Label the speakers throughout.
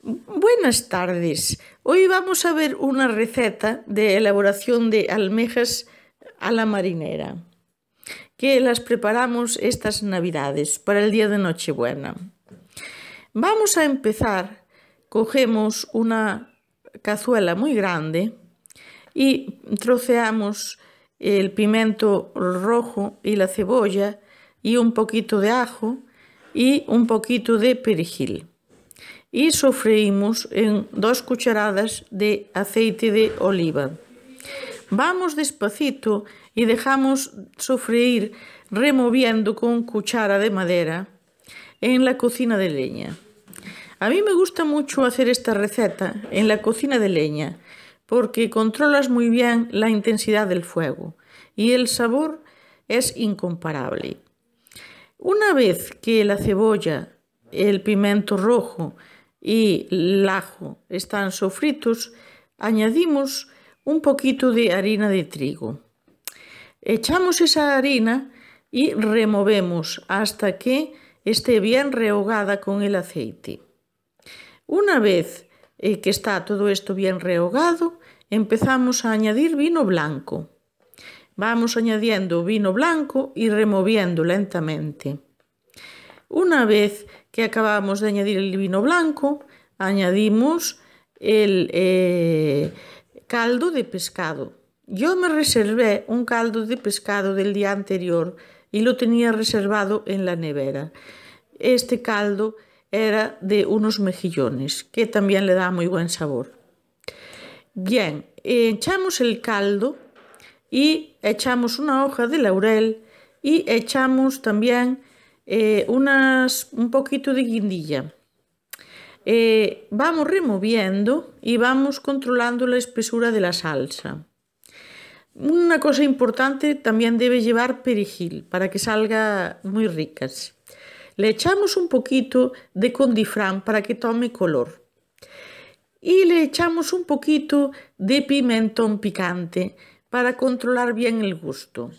Speaker 1: Buenas tardes. Hoy vamos a ver una receta de elaboración de almejas a la marinera, que las preparamos estas navidades para el día de Nochebuena. Vamos a empezar. Cogemos una cazuela muy grande y troceamos el pimiento rojo y la cebolla y un poquito de ajo y un poquito de perejil y sofreímos en dos cucharadas de aceite de oliva. Vamos despacito y dejamos sofreír removiendo con cuchara de madera en la cocina de leña. A mí me gusta mucho hacer esta receta en la cocina de leña porque controlas muy bien la intensidad del fuego y el sabor es incomparable. Una vez que la cebolla, el pimiento rojo y el ajo están sofritos, añadimos un poquito de harina de trigo. Echamos esa harina y removemos hasta que esté bien rehogada con el aceite. Una vez eh, que está todo esto bien rehogado, empezamos a añadir vino blanco. Vamos añadiendo vino blanco y removiendo lentamente. Una vez que acabamos de añadir el vino blanco, añadimos el eh, caldo de pescado. Yo me reservé un caldo de pescado del día anterior y lo tenía reservado en la nevera. Este caldo era de unos mejillones, que también le da muy buen sabor. Bien, echamos el caldo y echamos una hoja de laurel y echamos también eh, unas, un poquito de guindilla. Eh, vamos removiendo y vamos controlando la espesura de la salsa. Una cosa importante también debe llevar perejil para que salga muy ricas. Le echamos un poquito de condifrán para que tome color. Y le echamos un poquito de pimentón picante para controlar bien el gusto.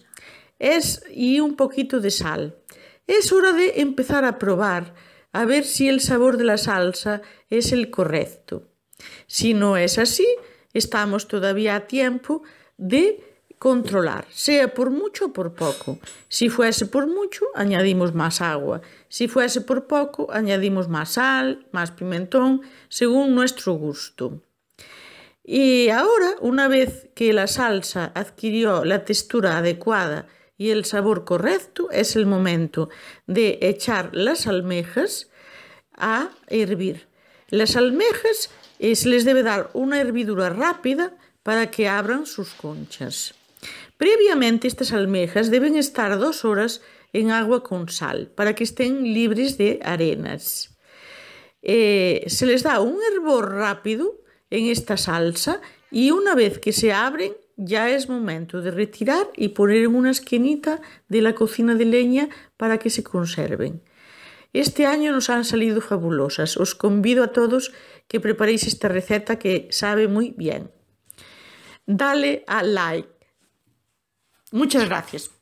Speaker 1: Es, y un poquito de sal. Es hora de empezar a probar, a ver si el sabor de la salsa es el correcto. Si no es así, estamos todavía a tiempo de controlar, sea por mucho o por poco. Si fuese por mucho, añadimos más agua. Si fuese por poco, añadimos más sal, más pimentón, según nuestro gusto. Y ahora, una vez que la salsa adquirió la textura adecuada y el sabor correcto, es el momento de echar las almejas a hervir. Las almejas se les debe dar una hervidura rápida para que abran sus conchas. Previamente estas almejas deben estar dos horas en agua con sal para que estén libres de arenas. Eh, se les da un hervor rápido en esta salsa y una vez que se abren ya es momento de retirar y poner en una esquinita de la cocina de leña para que se conserven. Este año nos han salido fabulosas. Os convido a todos que preparéis esta receta que sabe muy bien. Dale a like. Muchas gracias.